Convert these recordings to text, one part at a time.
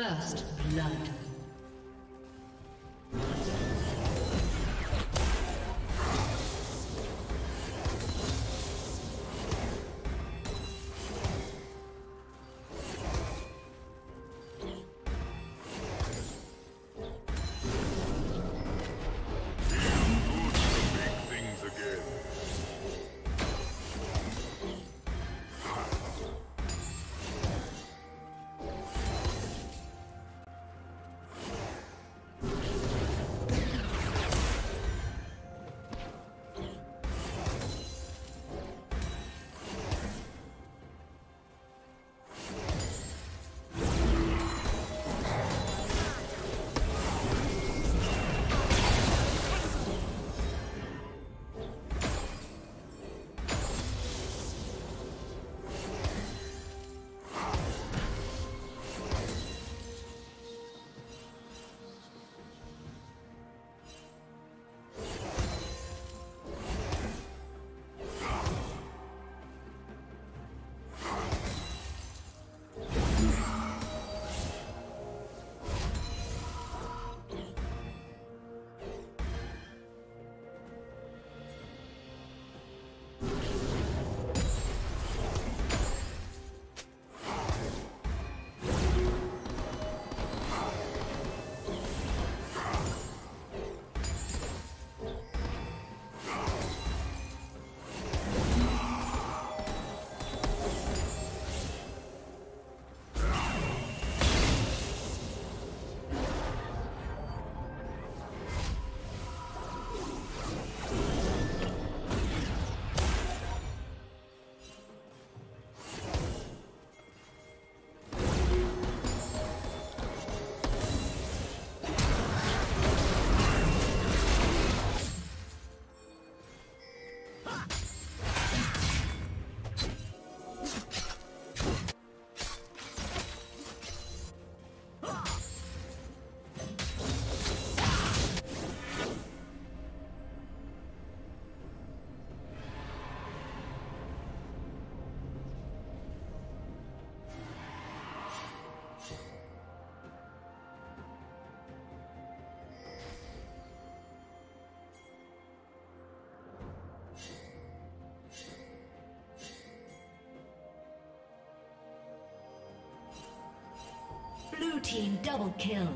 First blood. Team double kill.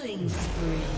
Killing spree.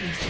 Team's